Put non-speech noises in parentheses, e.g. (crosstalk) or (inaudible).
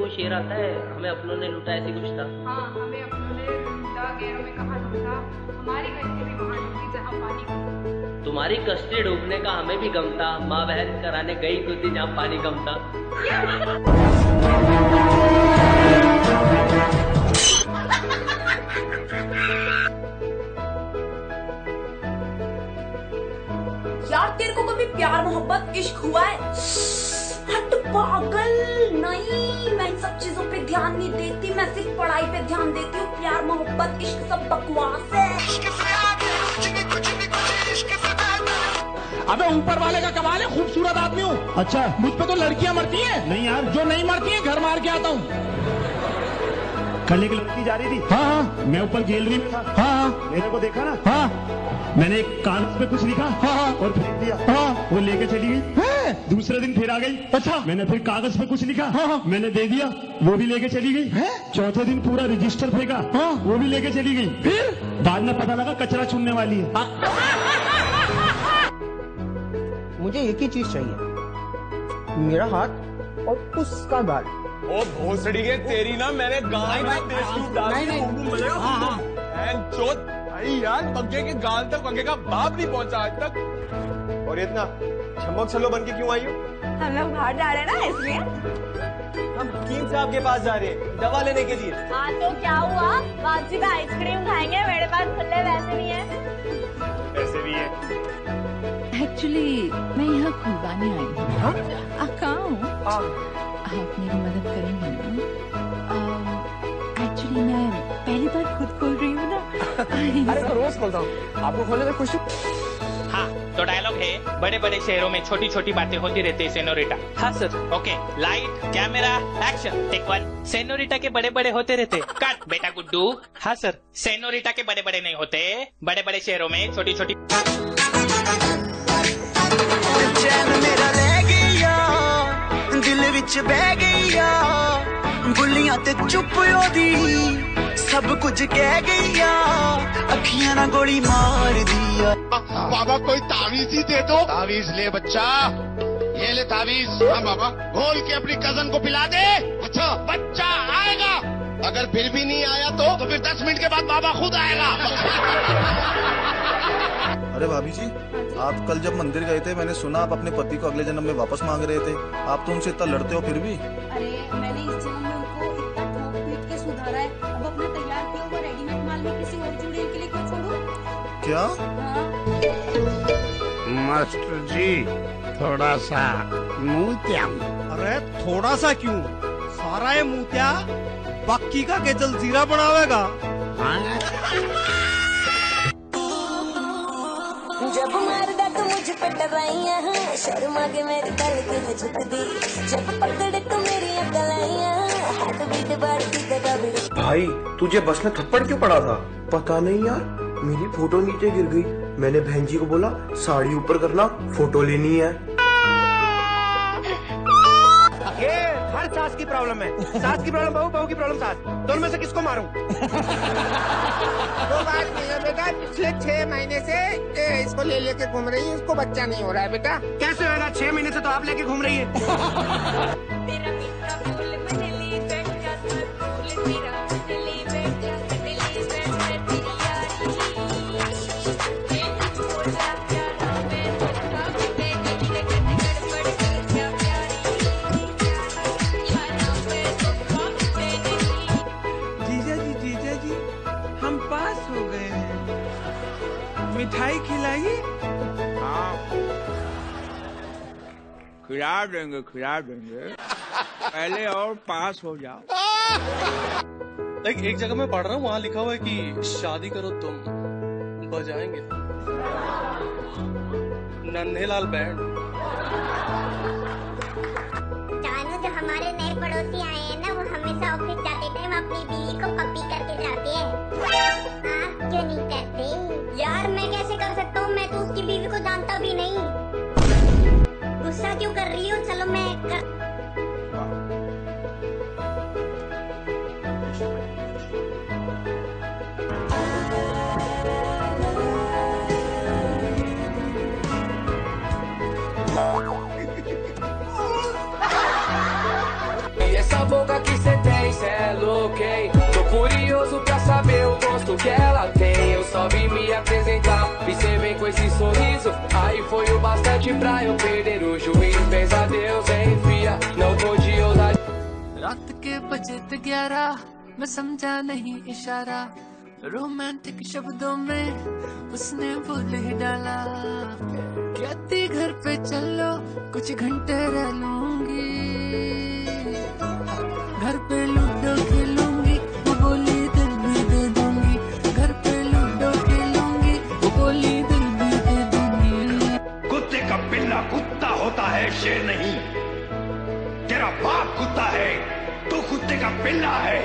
वो शेर आता है? हमें अपनों ने लुटा ऐसी कुछ था। हाँ हमें अपनों ने लूटा गैरों में कहा लूटा? हमारी कश्ती भी वहाँ डूबी जहाँ पानी तुम्हारी कश्ती डूबने का हमें भी गम था। माँ बहन कराने गई तो थी जहाँ पानी कम था। यार तेरे को कभी प्यार मोहब्बत इश्क हुआ है? हट पागल? नहीं मैं इन सब चीज़ों पे ध्यान नहीं देती मैं सिर्फ़ पढ़ाई पे ध्यान देती हूँ। प्यार मोहब्बत इश्क सब बकवास है। अबे ऊपर वाले का कमाल है खूबसूरत आदमी हूँ। अच्छा। मुझ पे तो लड़कियाँ मरती हैं। नहीं यार। जो नहीं मरती है घर मार के आता हूँ। कल एक लड़की जा रही थी। हाँ हाँ। मैं ऊपर गैलरी में था। हाँ हाँ। मेरे को देखा ना? हाँ। मैंने एक कागज़ पे कुछ लिखा हाँ हाँ। और फेंक दिया। हाँ। वो लेके चली गई। है दूसरे दिन फिर आ गई। अच्छा। मैंने फिर कागज़ पे कुछ लिखा। हाँ, हाँ। मैंने दे दिया वो भी लेके चली गई। हैं? चौथे दिन पूरा रजिस्टर फेंका हाँ। वो भी लेके चली गई। फिर? बाद में पता लगा कचरा चुनने वाली है। मुझे एक ही चीज़ चाहिए। मेरा हाथ और उसका गाल। ओ भोसड़ी के तेरी ना मैंने गाय में देश डाल हाँ, हाँ। भाई यार पंखे के गाल तक पंखे का बाप नहीं पहुँचा आज तक। और इतना छमक छलो बन के क्यों आई हो? हम लोग बाहर जा रहे हैं ना इसलिए। हम हकीम साहब के पास जा रहे हैं दवा लेने के लिए। हाँ तो क्या हुआ? वापसी में आइसक्रीम खाएँगे मेरे पास खुले वैसे नहीं है। ऐसे भी है। एक्चुअली मैं यहाँ खुलवाने आई हूँ। अकाउंट आप मेरी मदद करेंगे ना? एक्चुअली मैं पहली बार खुद खोल रही हूँ ना। (laughs) अरे मैं रोज खोलता हूँ। आपको खोलने में खुश? हूँ हाँ। तो डायलॉग है बड़े बड़े शहरों में छोटी छोटी बातें होती रहती है सेनोरिटा हाँ sir okay light camera action take one senorita के बड़े बड़े होते रहते कट बेटा गुड्डू। हाँ सर सेनोरिटा के बड़े बड़े नहीं होते। बड़े बड़े शहरों में छोटी छोटी दिल बह ਦਿਲ ਵਿੱਚ ਬਹਿ ਗਈਆ ਬੁੱਲੀਆਂ ਤੇ ਚੁੱਪ ਉਹਦੀ ਸਭ ਕੁਝ ਕਹਿ ਗਈਆ ਅੱਖੀਆਂ ਨਾਲ ਗੋਲੀ ਮਾਰਦੀ ਆ बाबा कोई तावीज ही दे दो तावीज ले बच्चा ये ले तावीज हाँ बाबा घोल के अपनी कजन को पिला दे अच्छा बच्चा आएगा अगर फिर भी नहीं आया तो तो फिर दस मिनट के बाद बाबा खुद आएगा अरे भाभी जी आप कल जब मंदिर गए थे मैंने सुना आप अपने पति को अगले जन्म में वापस मांग रहे थे आप तो उनसे इतना लड़ते हो फिर भी अरे मैंने इस जन्म क्या हाँ मास्टर जी थोड़ा सा मुँह अरे थोड़ा सा क्यों? सारा ये मुँह बाकी का के जलजीरा बनावेगा। जब मारदा तो मुझ पे डराइया शर्मा के मेरी गल के झुक दी जब पकड़े तो मेरी अकलाइया हाथ बीट जगह भी भाई तुझे बस में थप्पड़ क्यों पड़ा था? पता नहीं यार। मेरी फ़ोटो नीचे गिर गई। मैंने बहन जी को बोला साड़ी ऊपर करना फ़ोटो लेनी है। ये हर सास की प्रॉब्लम है। सास की प्रॉब्लम बहू बहू की प्रॉब्लम सास। दोनों में से किसको मारूं? दो बार नहीं है बेटा पिछले छह महीने से ए, इसको ले लेके घूम रही है इसको बच्चा नहीं हो रहा है बेटा। कैसे होगा छह महीने से तो आप लेके घूम रही है? हम पास हो मिठाई खिलाइए। खिला देंगे खिला देंगे। पहले और पास हो जाओ। लाइक एक जगह मैं पढ़ रहा हूँ वहाँ लिखा हुआ है कि शादी करो तुम बजाएँगे। नन्हे लाल बैंड जानू, जो हमारे नए पड़ोसी आए हैं ना, वो हमेशा ऑफ़िस जाते टाइम अपनी बीवी को पप्पी करके जाते हैं। क्यों नहीं यार, मैं कैसे कर सकता हूँ? मैं तो उसकी बीवी को जानता भी नहीं। गुस्सा क्यों कर रही हो? चलो, मैं E essa boca que cê tem, cê é louca, hein? Tô curioso pra saber o gosto que ela tem. Eu só vim me apresentar e cê vem com esse sorriso. Aí foi o bastante pra eu perder o juízo. Fez a Deus, hein, fia? Não vou de ousar. रात के बजे ग्यारह मैं समझा नहीं इशारा romantic शब्दों में उसने बोल ही डाला कहती घर पे चलो, कुछ घंटे रह लूँगी। घर पे लूडो खेलूँगी, वो बोली, दिल भी दे दूँगी। घर पे लूडो खेलूँगी, वो बोली, दिल भी दे दूँगी। कुत्ते का पिल्ला कुत्ता होता है शेर नहीं। तेरा बाप कुत्ता है, तू कुत्ते का पिल्ला है।